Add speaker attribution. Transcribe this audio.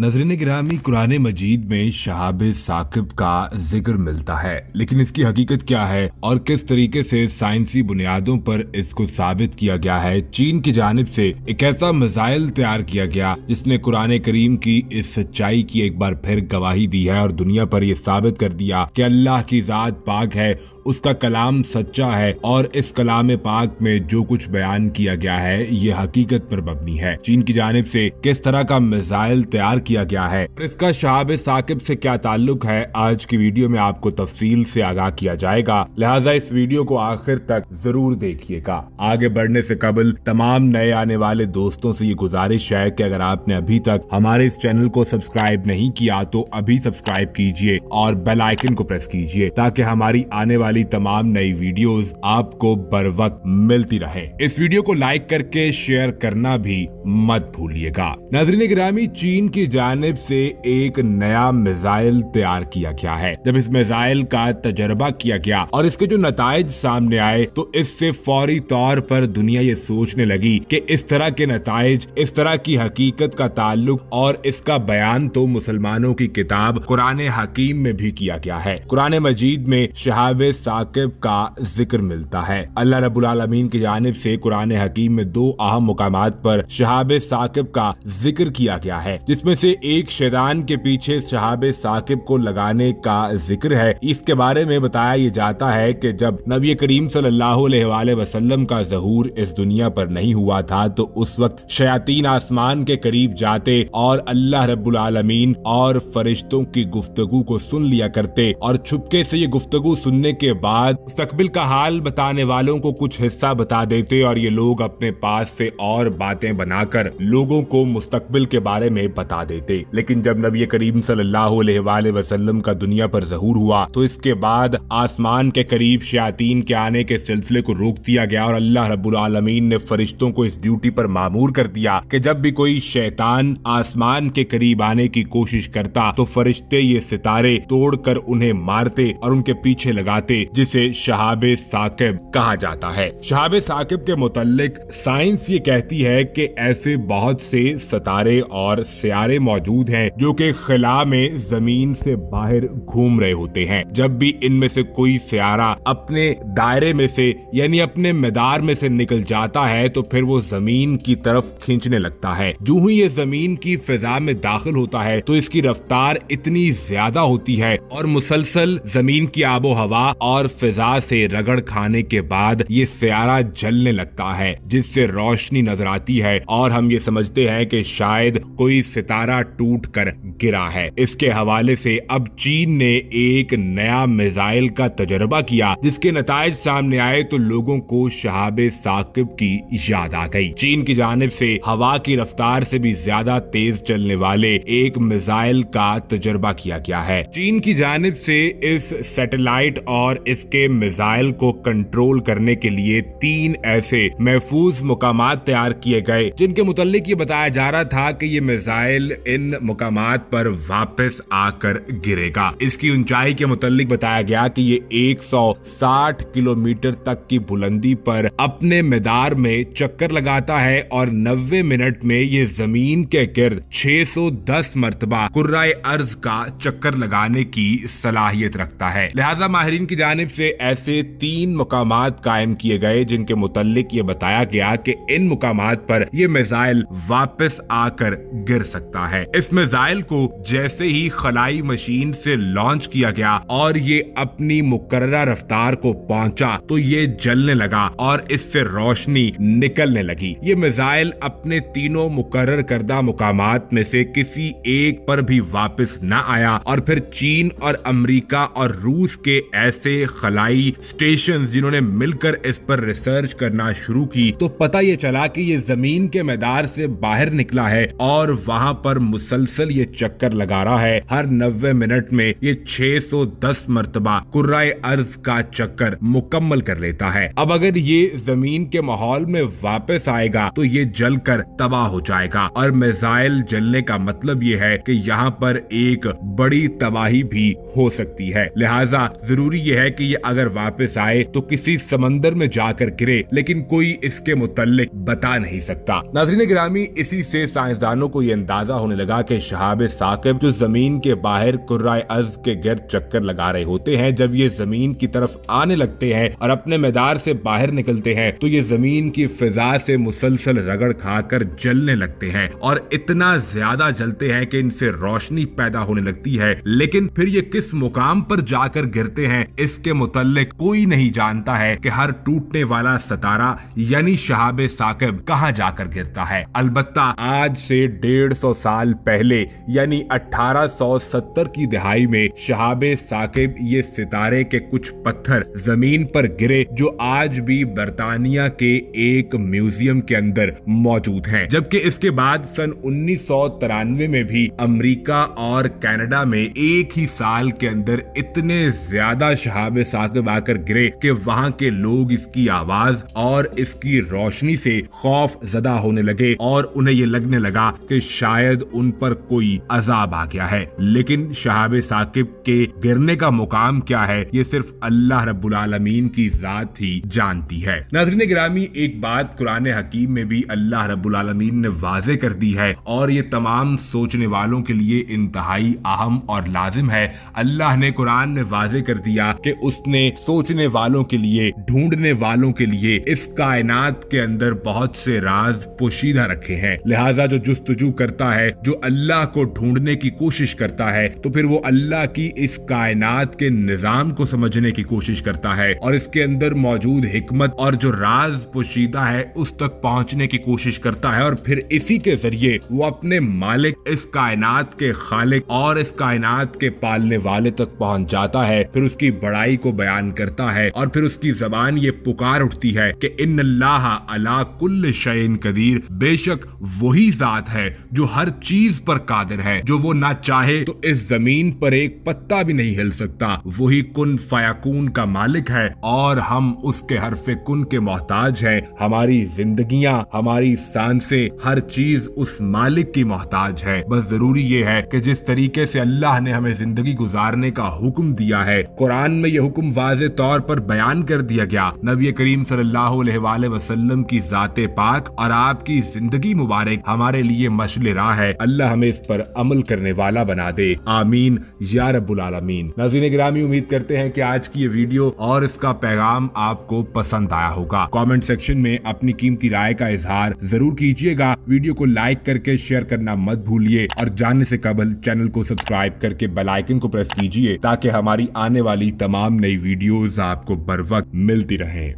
Speaker 1: नजरिन गिरामी कुरान मजीद में शहाब साकिब का ज़िक्र मिलता है, लेकिन इसकी हकीकत क्या है और किस तरीके से साइंसी बुनियादों पर इसको साबित किया गया है? चीन की जानब से एक ऐसा मिसाइल तैयार किया गया जिसने कुरान करीम की इस सच्चाई की एक बार फिर गवाही दी है और दुनिया पर यह साबित कर दिया कि अल्लाह की जात पाक है, उसका कलाम सच्चा है और इस कलाम पाक में जो कुछ बयान किया गया है ये हकीकत पर मबनी है। चीन की जानब से किस तरह का मिसाइल तैयार किया गया है। और इसका शहाब साकिब से क्या ताल्लुक है, आज की वीडियो में आपको तफसील से आगाह किया जाएगा। लिहाजा इस वीडियो को आखिर तक ज़रूर देखिएगा। आगे बढ़ने से कबल तमाम नए आने वाले दोस्तों से ये गुजारिश है कि अगर आपने अभी तक हमारे इस चैनल को सब्सक्राइब नहीं किया तो अभी सब्सक्राइब कीजिए और बेल आइकन को प्रेस कीजिए, ताकि हमारी आने वाली तमाम नई वीडियोस आपको बर वक्त मिलती रहे। इस वीडियो को लाइक करके शेयर करना भी मत भूलिएगा। नजरीन ग्रामी चीन की जानब से एक नया मिसाइल तैयार किया गया है। जब इस मिसाइल का तजर्बा किया गया और इसके जो नतज सामने आए तो इससे फौरी तौर पर दुनिया ये सोचने लगी कि इस तरह के नतज इस तरह की हकीकत का ताल्लुक और इसका बयान तो मुसलमानों की किताब कुरान हकीम में भी किया गया है। कुरान मजीद में शहाब साकिब का ज़िक्र मिलता है। अल्लाह रबुल की जानब से कुरान हकीम में दो अहम मुकाम पर शहाब साकिब का ज़िक्र किया गया है, जिसमें से एक शैतान के पीछे शहाब साकिब को लगाने का ज़िक्र है। इसके बारे में बताया ये जाता है कि जब नबी करीम सल्लल्लाहु वसल्लम का जहूर इस दुनिया पर नहीं हुआ था तो उस वक्त शयातीन आसमान के करीब जाते और अल्लाह रब्बुल आलमीन और फरिश्तों की गुफ्तगु को सुन लिया करते और छुपके से ये गुफ्तगु सुनने के बाद मुस्तबिल का हाल बताने वालों को कुछ हिस्सा बता देते और ये लोग अपने पास से और बातें बनाकर लोगों को मुस्तकबिल के बारे में बता देते देते। लेकिन जब नबी करीम सल्लल्लाहु वसल्लम का दुनिया पर जहूर हुआ तो इसके बाद आसमान के करीब शयातीन के आने के सिलसिले को रोक दिया गया और अल्लाह आलमीन ने फरिश्तों को इस ड्यूटी पर मामूर कर दिया कि जब भी कोई शैतान आसमान के करीब आने की कोशिश करता तो फरिश्ते ये सितारे तोड़कर उन्हें मारते और उनके पीछे लगाते, जिसे शहाब साकिब कहा जाता है। शहाब साकिब के मुतलिक साइंस ये कहती है कि ऐसे बहुत से सितारे और सियारे मौजूद हैं, जो कि खिला में ज़मीन से बाहर घूम रहे होते हैं। जब भी इनमें से कोई सियारा अपने दायरे में से, यानी अपने मैदार में से निकल जाता है तो फिर वो ज़मीन की तरफ़ खींचने लगता है। जो ही ये ज़मीन की फिजा में दाखिल होता है तो इसकी रफ्तार इतनी ज़्यादा होती है और मुसलसल ज़मीन की आबो हवा और फिजा से रगड़ खाने के बाद ये सियारा जलने लगता है, जिससे रोशनी नज़र आती है। और हम ये समझते हैं कि शायद कोई सितारा किनारा टूट कर गिरा है। इसके हवाले से अब चीन ने एक नया मिसाइल का तजर्बा किया, जिसके नतज सामने आए तो लोगों को शहाब साकिब की याद आ गई। चीन की जानब से हवा की रफ्तार से भी ज़्यादा तेज चलने वाले एक मिसाइल का तजर्बा किया गया है। चीन की जानब से इस सैटेलाइट और इसके मिसाइल को कंट्रोल करने के लिए तीन ऐसे महफूज मुकाम तैयार किए गए, जिनके मुतलिक ये बताया जा रहा था कि ये मिसाइल इन मुकाम पर वापस आकर गिरेगा। इसकी ऊंचाई के मुतालिक बताया गया कि ये 160 किलोमीटर तक की बुलंदी पर अपने मैदार में चक्कर लगाता है और 90 मिनट में ये ज़मीन के गिर्द 610 मरतबा कुर्राए अर्ज़ का चक्कर लगाने की सलाहियत रखता है। लिहाजा माहरीन की जानब से ऐसे तीन मुकाम कायम किए गए, जिनके मुतलिक ये बताया गया कि इन मुकाम पर यह मिसाइल वापस आकर गिर सकता है है। इस मिसाइल को जैसे ही खलाई मशीन से लॉन्च किया गया और ये अपनी मुकर रफ्तार को पहुँचा तो ये जलने लगा और इससे रोशनी निकलने लगी। ये मिसाइल अपने तीनों मुकर करदा मुकाम में से किसी एक पर भी वापस न आया और फिर चीन और अमेरिका और रूस के ऐसे खलाई स्टेशन जिन्होंने मिलकर इस पर रिसर्च करना शुरू की तो पता ये चला कि ये ज़मीन के मैदान से बाहर निकला है और वहाँ पर मुसलसल ये चक्कर लगा रहा है। हर नब्बे मिनट में ये 610 मरतबा कुर्राए अर्ज़ का चक्कर मुकम्मल कर लेता है। अब अगर ये ज़मीन के माहौल में वापस आएगा तो ये जलकर तबाह हो जाएगा। और मिसाइल जलने का मतलब ये है कि यहाँ पर एक बड़ी तबाही भी हो सकती है। लिहाजा ज़रूरी यह है कि ये अगर वापस आए तो किसी समंदर में जाकर गिरे, लेकिन कोई इसके मुतल बता नहीं सकता। नाजरीन ग्रामी इसी से साइंसदानों को ये अंदाज़ा होने लगा कि शहाब साकिब जो ज़मीन के बाहर कुर्रा अज के गिर चक्कर लगा रहे होते हैं, जब ये ज़मीन की तरफ़ आने लगते हैं और अपने मैदार से बाहर निकलते हैं तो ये ज़मीन की फिजा से मुसलसल रगड़ खाकर जलने लगते हैं और इतना ज़्यादा जलते हैं कि इनसे रोशनी पैदा होने लगती है। लेकिन फिर ये किस मुकाम पर जाकर गिरते हैं, इसके मुतल कोई नहीं जानता है कि हर टूटने वाला सतारा, यानी शहाब साकिब कहाँ जाकर गिरता है। अलबत्ता आज से डेढ़ सौ साल पहले, यानी 1870 की दिहाई में, शहाब साकिब ये सितारे के कुछ पत्थर ज़मीन पर गिरे, जो आज भी बरतानिया के एक म्यूज़ियम के अंदर मौजूद हैं। जबकि इसके बाद सन उन्नीस सौ तिरानवे में भी अमेरिका और कनाडा में एक ही साल के अंदर इतने ज़्यादा शहाब साकिब आकर गिरे कि वहाँ के लोग इसकी आवाज़ और इसकी रोशनी से खौफ जदा होने लगे और उन्हें ये लगने लगा कि शायद उन पर कोई अजाब आ गया है। लेकिन शहाब साकिब के गिरने का मुकाम क्या है, ये सिर्फ़ अल्लाह रब्बुल की जात ही जानती है। नाजरीन ग्रामी एक बात कुरान हकीम में भी अल्लाह रब्बुल ने वाजे कर दी है और ये तमाम सोचने वालों के लिए इंतहाई अहम और लाजिम है। अल्लाह ने कुरान में वाजे कर दिया कि उसने सोचने वालों के लिए, ढूँढने वालों के लिए इस कायनात के अंदर बहुत से राज पोशीदा रखे हैं। लिहाजा जो जुस्तजू करता है जो अल्लाह को ढूँढने की कोशिश करता है तो फिर वो अल्लाह की इस कायनात के निज़ाम को समझने की कोशिश करता है और इसके अंदर मौजूद हिकमत और जो राज पोशीदा है, उस तक पहुँचने की कोशिश करता है और फिर इसी के ज़रिए वो अपने मालिक, इस कायनात के खालिक और इस कायनात के पालने वाले तक पहुँच जाता है। फिर उसकी बड़ाई को बयान करता है और फिर उसकी जबान ये पुकार उठती है कि इन अल्लाह अला कुल शयन कदीर, बेशक वही जात है जो हर चीज़ पर कादिर है। जो वो ना चाहे तो इस ज़मीन पर एक पत्ता भी नहीं हिल सकता। वही कुन फयाकून का मालिक है, और हम उसके हरफे कुन के मोहताज हैं। हमारी जिंदगियाँ, हमारी साँसें हर चीज़ उस मालिक की मोहताज है। बस ज़रूरी ये है कि जिस तरीके से अल्लाह ने हमें ज़िंदगी गुजारने का हुक्म दिया है, कुरान में यह हुक्म वाज तौर पर बयान कर दिया गया। नबी करीम अलैहि वसल्लम की जाते पाक और आपकी ज़िंदगी मुबारक हमारे लिए मशल राह है। अल्लाह हमें इस पर अमल करने वाला बना दे। आमीन, या रब्बुल आलमीन। नाज़रीन ग्रामी उम्मीद करते हैं कि आज की ये वीडियो और इसका पैगाम आपको पसंद आया होगा। कमेंट सेक्शन में अपनी कीमती राय का इजहार ज़रूर कीजिएगा। वीडियो को लाइक करके, शेयर करना मत भूलिए और जानने से कबल चैनल को सब्सक्राइब करके बेल आइकन को प्रेस कीजिए ताकि हमारी आने वाली तमाम नई वीडियोस आपको बर वक्त मिलती रहे।